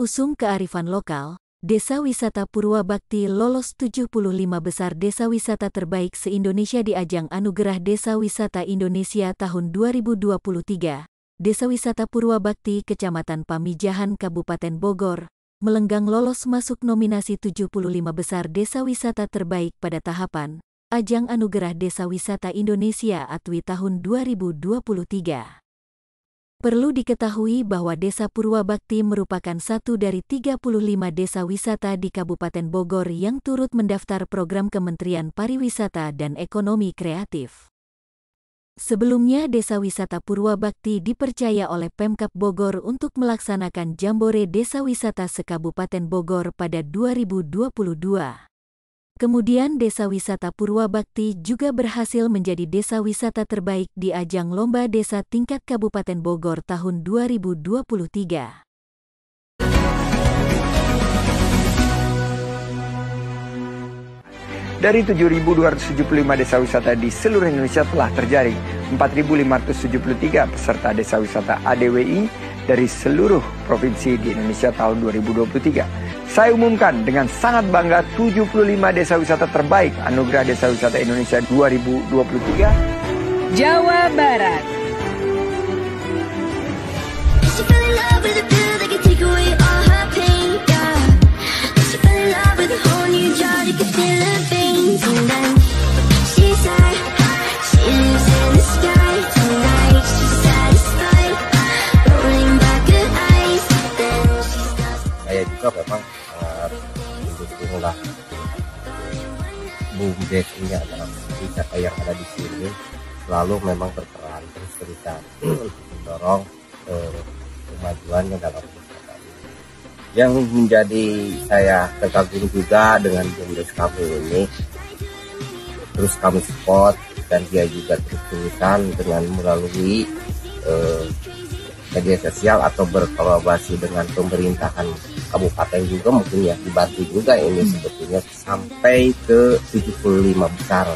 Usung kearifan lokal, Desa Wisata Purwabakti lolos 75 besar desa wisata terbaik se-Indonesia di ajang Anugerah Desa Wisata Indonesia tahun 2023. Desa Wisata Purwabakti Kecamatan Pamijahan Kabupaten Bogor, melenggang lolos masuk nominasi 75 besar desa wisata terbaik pada tahapan Ajang Anugerah Desa Wisata Indonesia ATWI tahun 2023. Perlu diketahui bahwa Desa Purwabakti merupakan satu dari 35 desa wisata di Kabupaten Bogor yang turut mendaftar program Kementerian Pariwisata dan Ekonomi Kreatif. Sebelumnya Desa Wisata Purwabakti dipercaya oleh Pemkap Bogor untuk melaksanakan Jambore Desa Wisata se-Kabupaten Bogor pada 2022. Kemudian Desa Wisata Purwabakti juga berhasil menjadi desa wisata terbaik di ajang Lomba Desa tingkat Kabupaten Bogor tahun 2023. Dari 7.275 desa wisata di seluruh Indonesia telah terjaring 4.573 peserta desa wisata ADWI dari seluruh provinsi di Indonesia tahun 2023. Saya umumkan dengan sangat bangga 75 desa wisata terbaik Anugerah Desa Wisata Indonesia 2023. Jawa Barat. Saya juga memang mendukunglah BUMDes ini adalah wisata yang ada di sini selalu memang berperan terus terusan untuk mendorong eh, kemajuannya dalam wisata. Yang menjadi saya terkagum juga dengan BUMDes kami ini terus kami support dan dia juga terus dengan melalui eh, media sosial atau berkolaborasi dengan pemerintahan kabupaten juga mungkin ya dibantu juga ini sebetulnya sampai ke 75 besar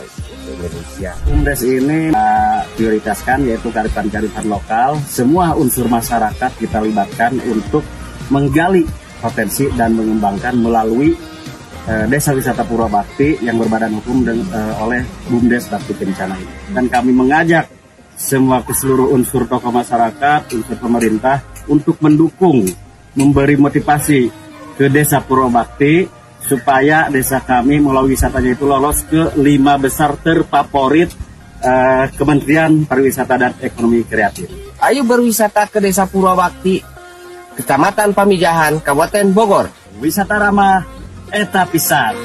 Indonesia. Bumdes ini uh, prioritaskan yaitu kearifan-kearifan lokal. Semua unsur masyarakat kita libatkan untuk menggali potensi dan mengembangkan melalui uh, Desa Wisata Purwabakti yang berbadan hukum dan, uh, oleh Bumdes Bakti Kencana ini. Dan kami mengajak semua ke seluruh unsur tokoh masyarakat, unsur pemerintah untuk mendukung, memberi motivasi ke Desa Purwabakti supaya desa kami melalui wisatanya itu lolos ke lima besar terfavorit uh, Kementerian Pariwisata dan Ekonomi Kreatif. Ayo berwisata ke Desa Purwabakti, Kecamatan Pamijahan, Kabupaten Bogor. Wisata ramah eta pisan.